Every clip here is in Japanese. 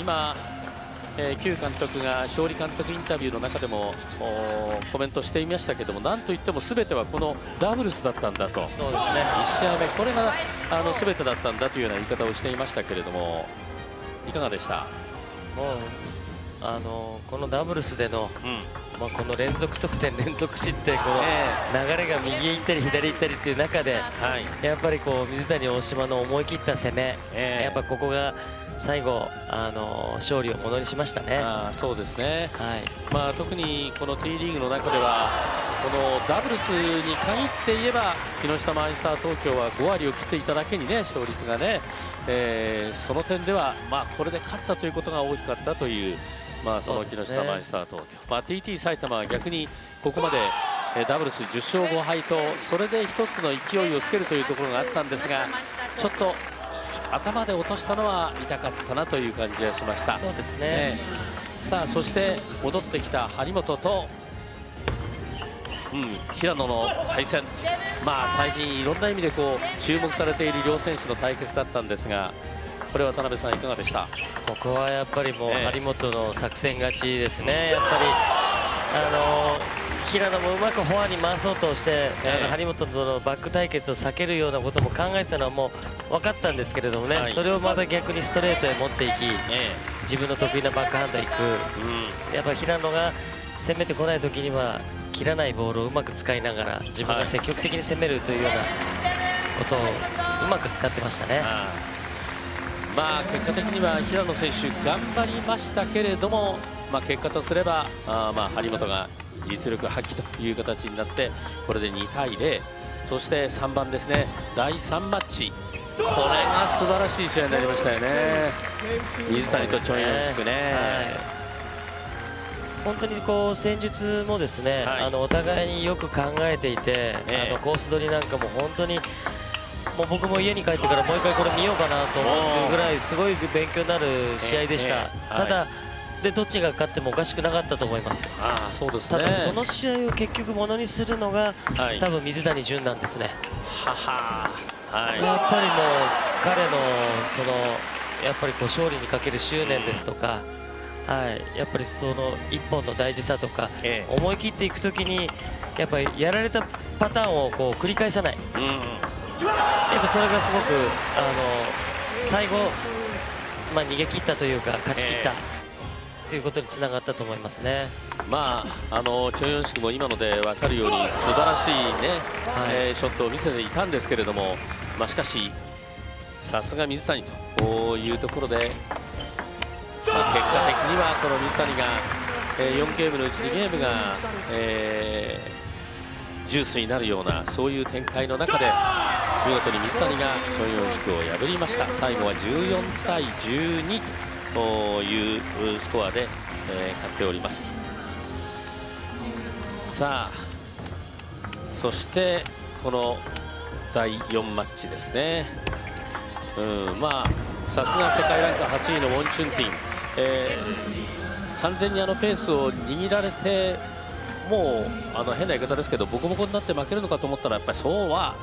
今、えー、旧監督が勝利監督インタビューの中でもコメントしていましたけどもなんといっても全てはこのダブルスだったんだと。そうですね。1試合目これがあの全てだったんだというような言い方をしていましたけれどもいかがでした？もうあのこのダブルスでの、うん、まあ、この連続得点、連続失点この流れが右へ行ったり左へ行ったりという中で、はい、やっぱりこう水谷、大島の思い切った攻め、えー、やっぱここが最後、あの勝利をものにしましたね。あそうですね、はい。まあ、特にこの T リーグの中ではこのダブルスに限って言えば木下マイスター東京は5割を切っていただけにね勝率がね、えー、その点では、まあ、これで勝ったということが大きかったというまあ、その木下マイスター東京、まあ、TT 埼玉は逆にここまでダブルス10勝5敗とそれで1つの勢いをつけるというところがあったんですがちょっと頭で落としたのは痛かったなという感じがしました。そうですね、さあそして戻ってきた張本と、うん、平野の対戦。まあ最近いろんな意味でこう注目されている両選手の対決だったんですがこれ渡辺さんいかがでした？ここはやっぱりもう張本の作戦勝ちですね、やっぱりあの平野もうまくフォアに回そうとして、あの張本とのバック対決を避けるようなことも考えてたのはもう分かったんですけれどもね、はい、それをまた逆にストレートへ持っていき、自分の得意なバックハンドいく、うん、やっぱ平野が攻めてこない時には切らないボールをうまく使いながら自分が積極的に攻めるというようなことをうまく使ってましたね。まあ結果的には平野選手頑張りましたけれども、まあ、結果とすればあまあ張本が実力発揮という形になってこれで2対0そして3番ですね。第3マッチ。これが素晴らしい試合になりましたよね。水谷とチョン・ヨンスクね、はい本当にこう戦術もですね、はい、あのお互いによく考えていて、えー、あのコース取りなんかも本当にもう僕も家に帰ってからもう一回これ見ようかなと思うぐらいすごい勉強になる試合でした。えーえー、ただ、はい。でどっちが勝ってもおかしくなかったと思います。あそうです、ね、ただその試合を結局ものにするのが、はい、多分水谷隼なんですね。はははい、やっぱりもう彼のそのやっぱりこう勝利にかける執念ですとか、はい、やっぱりその1本の大事さとか、ええ、思い切っていくときにやっぱりやられたパターンをこう繰り返さない、うん、やっぱそれがすごくあの最後、まあ、逃げ切ったというか勝ち切った。えということにつながったと思いますね。まあ、あのチョン・ヨンシクも今ので分かるように素晴らしいね、はい、えー、ショットを見せていたんですけれども、まあ、しかし、さすが水谷というところで、はこの水谷が、えー、4ゲームのうち2ゲームが、えー、ジュースになるようなそういう展開の中で見事に水谷がチョン・ヨンシクを破りました。最後は14対12というスコアで、えー、勝っております。さあそしてこの第4マッチですね。うんまあさすが世界ランク8位のウォン・チュンティン、えー、完全にあのペースを握られてもうあの変な言い方ですけどボコボコになって負けるのかと思ったらやっぱりそうは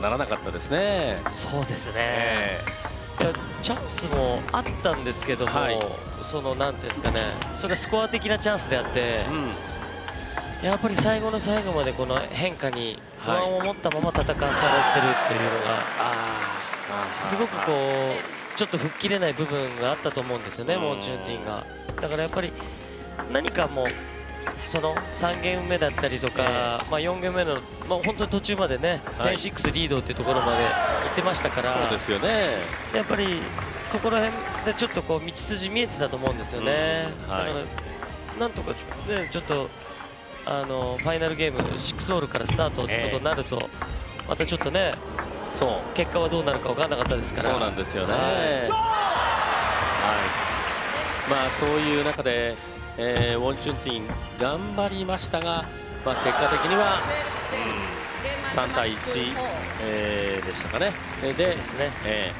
ならなかったですね。そうですね、えー。チャンスもあったんですけども、はい、そのなんていうんですかね、それはスコア的なチャンスであって、うん、やっぱり最後の最後までこの変化に不安を持ったまま戦わされてるっていうのが、はい、すごくこうちょっと吹っ切れない部分があったと思うんですよね、モーチュンティンが。だからやっぱり何かもうその3ゲーム目だったりとか、まあ、4ゲーム目の、まあ、本当に途中までね、はい、10-6リードっていうところまで行ってましたから。そうですよね。やっぱりそこら辺でちょっとこう道筋見えてたと思うんですよね。うん。はい、だからなんとか、ね、ちょっとあのファイナルゲーム6オールからスタートということになると、またちょっとねそう結果はどうなるか分からなかったですからそうなんですよね。はい、はいまあ、そういう中でえー、ウォン・チュンティン頑張りましたが、まあ、結果的には、うん、3対1、えー、でしたかね。でですね、え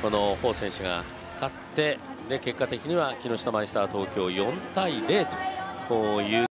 ー、このホウ選手が勝ってで結果的には木下マイスター東京4対0という。